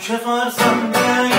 Şefarsam ben